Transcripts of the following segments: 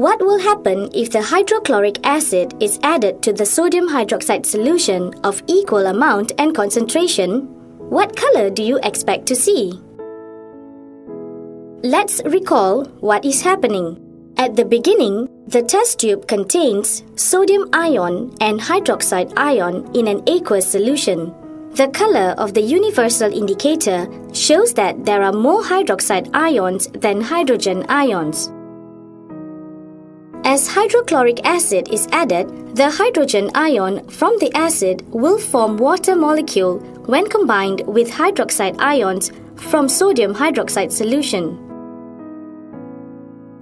What will happen if the hydrochloric acid is added to the sodium hydroxide solution of equal amount and concentration? What color do you expect to see? Let's recall what is happening. At the beginning, the test tube contains sodium ion and hydroxide ion in an aqueous solution. The color of the universal indicator shows that there are more hydroxide ions than hydrogen ions. As hydrochloric acid is added, the hydrogen ion from the acid will form water molecule when combined with hydroxide ions from sodium hydroxide solution.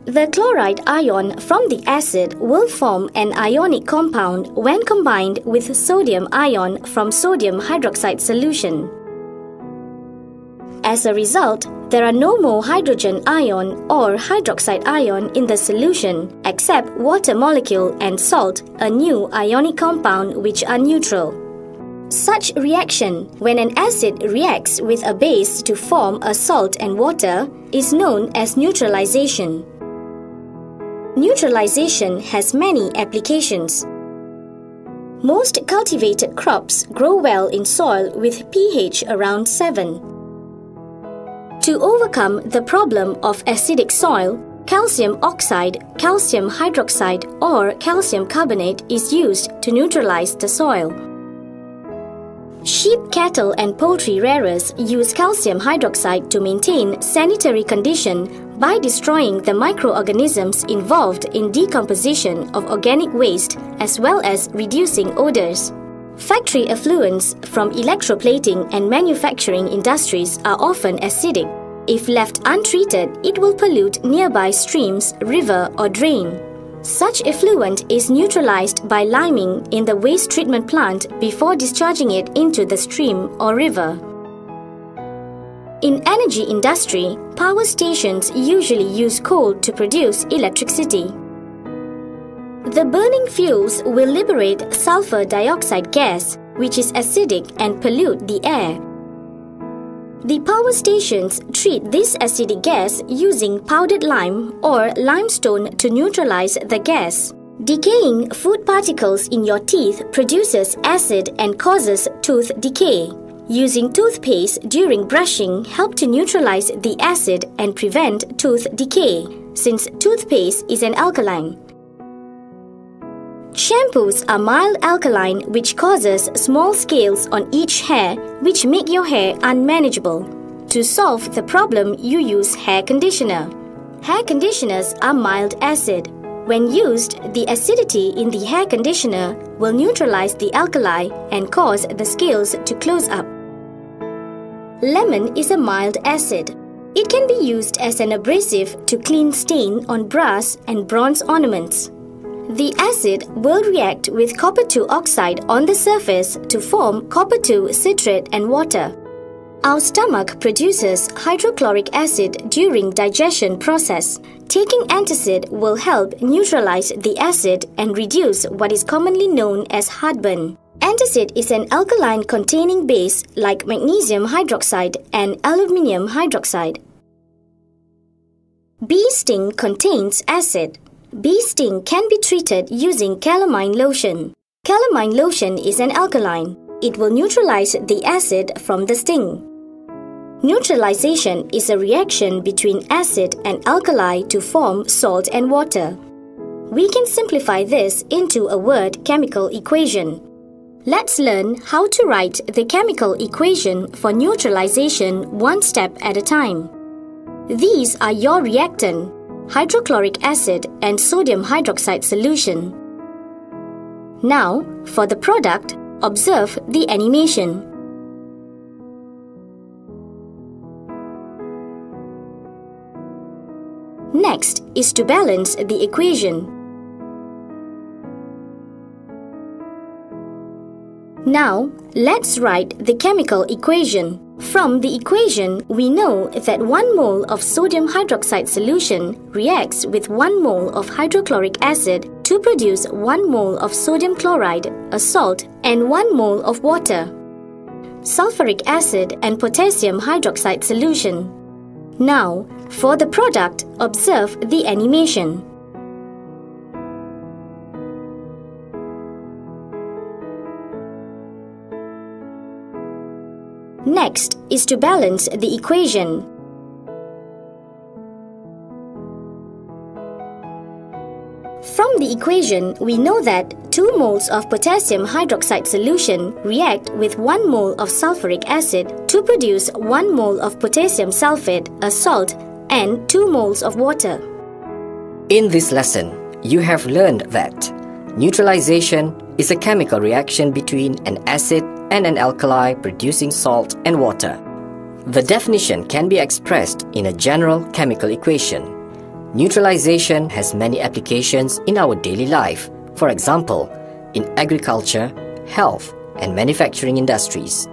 The chloride ion from the acid will form an ionic compound when combined with sodium ion from sodium hydroxide solution. As a result, there are no more hydrogen ion or hydroxide ion in the solution except water molecule and salt, a new ionic compound which are neutral. Such reaction, when an acid reacts with a base to form a salt and water, is known as neutralization. Neutralization has many applications. Most cultivated crops grow well in soil with pH around 7. To overcome the problem of acidic soil, calcium oxide, calcium hydroxide, or calcium carbonate is used to neutralize the soil. Sheep, cattle, and poultry rearers use calcium hydroxide to maintain sanitary condition by destroying the microorganisms involved in decomposition of organic waste as well as reducing odors. Factory effluents from electroplating and manufacturing industries are often acidic. If left untreated, it will pollute nearby streams, river or drain. Such effluent is neutralized by liming in the waste treatment plant before discharging it into the stream or river. In energy industry, power stations usually use coal to produce electricity. The burning fuels will liberate sulfur dioxide gas, which is acidic and pollute the air. The power stations treat this acidic gas using powdered lime or limestone to neutralize the gas. Decaying food particles in your teeth produces acid and causes tooth decay. Using toothpaste during brushing help to neutralize the acid and prevent tooth decay, since toothpaste is an alkaline. Shampoos are mild alkaline which causes small scales on each hair which make your hair unmanageable. To solve the problem, you use hair conditioner. Hair conditioners are mild acid. When used, the acidity in the hair conditioner will neutralize the alkali and cause the scales to close up. Lemon is a mild acid. It can be used as an abrasive to clean stain on brass and bronze ornaments. The acid will react with copper 2 oxide on the surface to form copper 2 citrate and water. Our stomach produces hydrochloric acid during digestion process. Taking antacid will help neutralize the acid and reduce what is commonly known as heartburn. Antacid is an alkaline containing base like magnesium hydroxide and aluminium hydroxide. Bee sting contains acid. Bee sting can be treated using calamine lotion. Calamine lotion is an alkaline. It will neutralize the acid from the sting. Neutralization is a reaction between acid and alkali to form salt and water. We can simplify this into a word chemical equation. Let's learn how to write the chemical equation for neutralization one step at a time. These are your reactant, hydrochloric acid and sodium hydroxide solution. Now, for the product, observe the animation. Next is to balance the equation. Now, let's write the chemical equation. From the equation, we know that 1 mole of sodium hydroxide solution reacts with 1 mole of hydrochloric acid to produce 1 mole of sodium chloride, a salt, and 1 mole of water. Sulfuric acid and potassium hydroxide solution. Now, for the product, observe the animation. Next is to balance the equation. From the equation, we know that 2 moles of potassium hydroxide solution react with 1 mole of sulfuric acid to produce 1 mole of potassium sulfate, a salt, and 2 moles of water. In this lesson, you have learned that neutralization is a chemical reaction between an acid and an alkali producing salt and water. The definition can be expressed in a general chemical equation. Neutralization has many applications in our daily life, for example, in agriculture, health, and manufacturing industries.